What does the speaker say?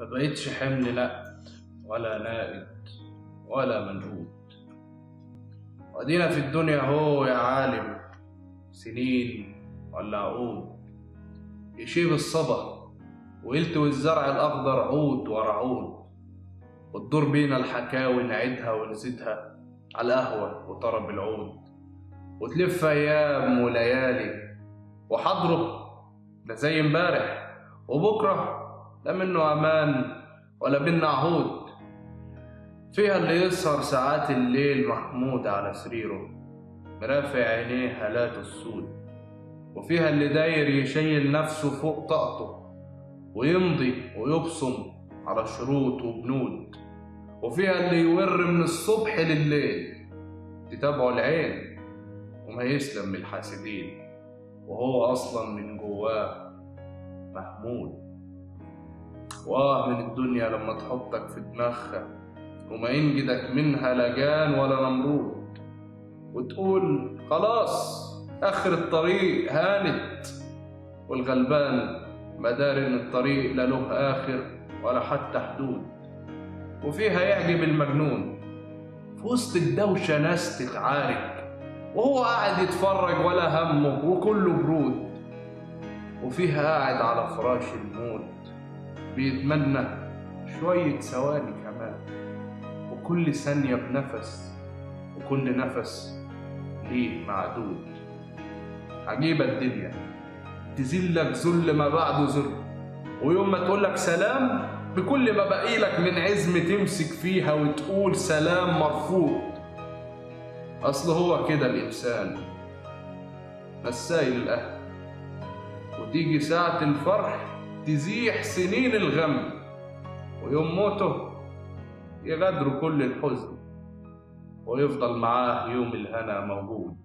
مبقتش حمل لأ ولا نائد ولا منقود وأدينا في الدنيا هو يا عالم سنين ولا عقود يشيب الصبا ويلتوي الزرع الأخضر عود ورا عود وتدور بينا الحكاوي نعيدها ونزيدها على القهوة وطرب العود. وتلف أيام وليالي وحضره ده زي امبارح وبكرة لا منه أمان ولا بينا عهود. فيها اللي يسهر ساعات الليل محمود على سريره مرافع عينيه هالات السود. وفيها اللي داير يشيل نفسه فوق طاقته ويمضي ويبصم على شروط وبنود. وفيها اللي يور من الصبح لليل تتابعه العين وما يسلم من الحاسدين. وهو أصلا من جواه محمود. واه من الدنيا لما تحطك في دماغها وما ينجدك منها لجان ولا نمرود. وتقول خلاص آخر الطريق هانت والغلبان مدار إن الطريق لا له آخر ولا حتى حدود. وفيها يعجب المجنون في وسط الدوشة ناس تتعارك وهو قاعد يتفرج ولا همه وكله برود. وفيها قاعد على فراش الموت. بيتمنى شوية ثواني كمان. وكل ثانية بنفس وكل نفس ليه معدود. عجيبة الدنيا. تذلك ذل ما بعده ذل ويوم ما تقولك سلام بكل ما بقيلك من عزم تمسك فيها وتقول سلام مرفوض. أصل هو كده الإنسان نساي الأهل. وتيجي ساعة الفرح تزيح سنين الغم. ويوم موته يغادروا كل الحزن ويفضل معاه يوم الهنا موجود.